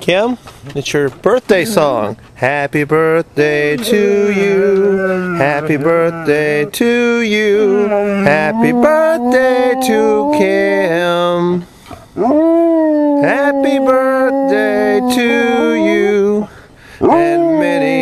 Kim, it's your birthday song. Happy birthday to you. Happy birthday to you. Happy birthday to Kim. Happy birthday to you. And many